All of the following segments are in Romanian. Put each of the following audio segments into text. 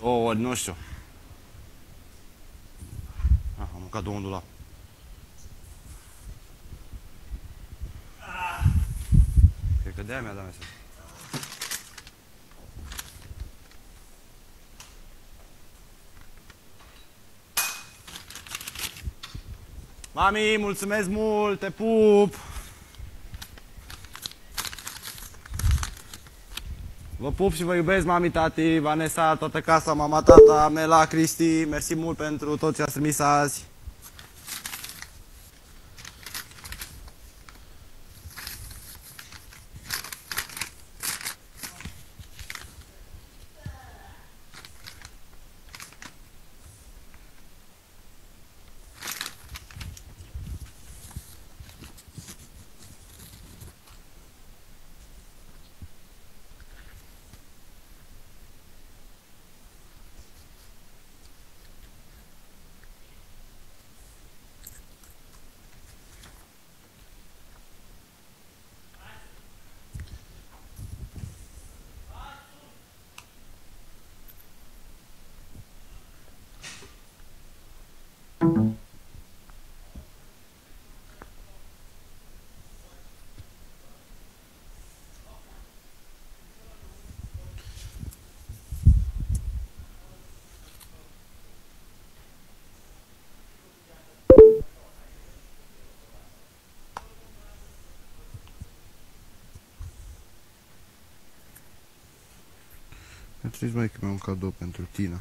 O, nu știu. Ah, am mâncat două în dulap. Cred că de-aia mi-a dat mesaj. Mami, mulțumesc mult, te pup! Vă pup și vă iubesc, mami, tati, Vanessa, toată casa, mama, tata, Mela, Cristi. Mersi mult pentru tot ce ați trimis azi. Mi-a trimis mai că mi un cadou pentru tine.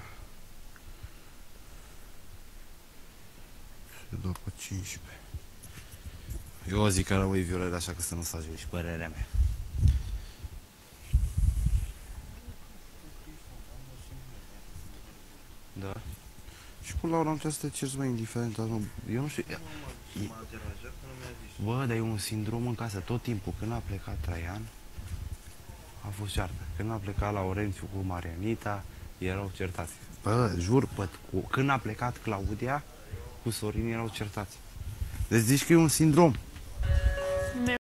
Și după 15. Eu zic că rămâi violet așa că să nu faci și părerea mea. Da. Și până la urmă am să te cerți mai indiferent, dar nu, eu nu știu. E- M-a deranjat că nu mi-a zis. Bă, dar e un sindrom în casă tot timpul. Când a plecat Traian, a fost ceartă. Când a plecat la Orențiu cu Marianita, erau certați. Bă, jur, bă, cu, când a plecat Claudia, cu Sorin erau certați. Deci zici că e un sindrom.